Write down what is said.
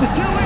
to do it.